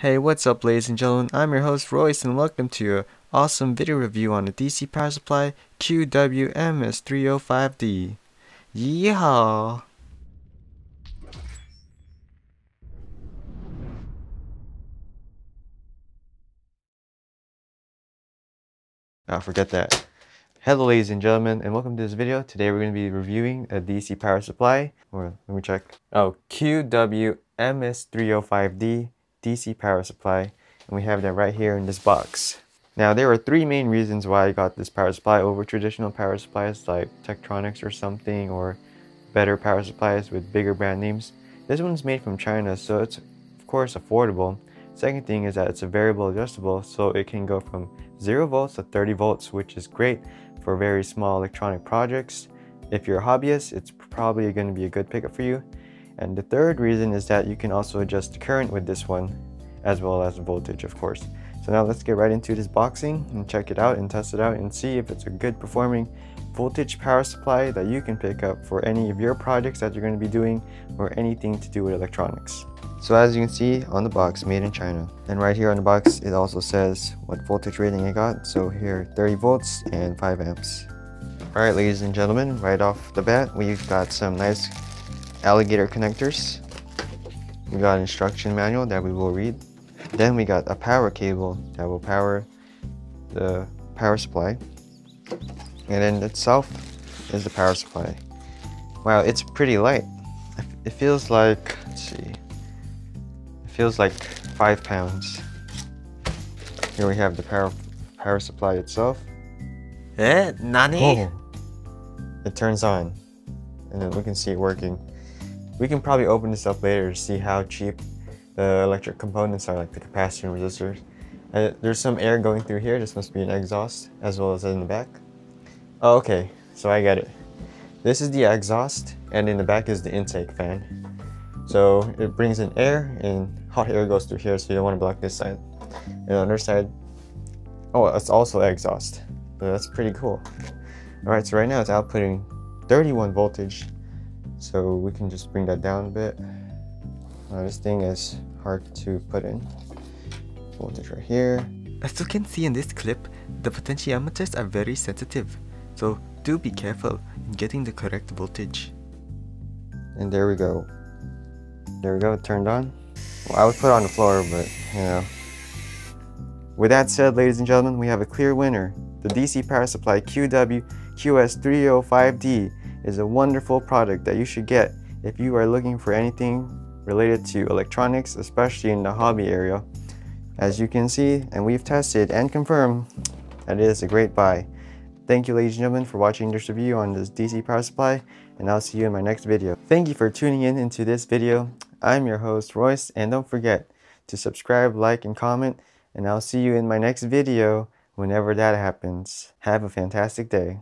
Hey, what's up ladies and gentlemen, I'm your host Royce and welcome to an awesome video review on the DC Power Supply QWMS305D. Yeehaw! Ah, forget that. Hello ladies and gentlemen and welcome to this video. Today we're going to be reviewing a DC Power Supply, or let me check. Oh, QWMS305D DC power supply and we have that right here in this box. Now there are three main reasons why I got this power supply over traditional power supplies like Tektronix or something or better power supplies with bigger brand names. This one's made from China so it's of course affordable. Second thing is that it's a variable adjustable so it can go from 0 volts to 30 volts which is great for very small electronic projects. If you're a hobbyist it's probably going to be a good pickup for you. And the third reason is that you can also adjust the current with this one, as well as voltage, of course. So now let's get right into this boxing and check it out and test it out and see if it's a good performing voltage power supply that you can pick up for any of your projects that you're going to be doing or anything to do with electronics. So as you can see on the box, made in China. And right here on the box, it also says what voltage rating I got. So here, 30 volts and 5 amps. Alright ladies and gentlemen, right off the bat, we've got some nice alligator connectors. We got instruction manual that we will read. Then we got a power cable that will power the power supply. And then itself is the power supply. Wow, it's pretty light. It feels like, let's see, it feels like five pounds. Here we have the power power supply itself. Eh? Nani? Oh, it turns on and then we can see it working. We can probably open this up later to see how cheap the electric components are, like the capacitor and resistors. Uh, there's some air going through here. This must be an exhaust, as well as in the back. Oh, okay, so I get it. This is the exhaust, and in the back is the intake fan. So it brings in air, and hot air goes through here, so you don't want to block this side. And on the other side, oh, it's also exhaust. So that's pretty cool. Alright, so right now it's outputting 31 voltage so we can just bring that down a bit. Uh, this thing is hard to put in. Voltage right here. As you can see in this clip, the potentiometers are very sensitive, so do be careful in getting the correct voltage. And there we go. There we go, turned on. Well, I would put it on the floor, but you know. With that said, ladies and gentlemen, we have a clear winner. The DC Power Supply QW QS305D is a wonderful product that you should get if you are looking for anything related to electronics, especially in the hobby area. As you can see, and we've tested and confirmed that it is a great buy. Thank you ladies and gentlemen for watching this review on this DC power supply and I'll see you in my next video. Thank you for tuning in into this video. I'm your host Royce and don't forget to subscribe, like, and comment and I'll see you in my next video whenever that happens. Have a fantastic day.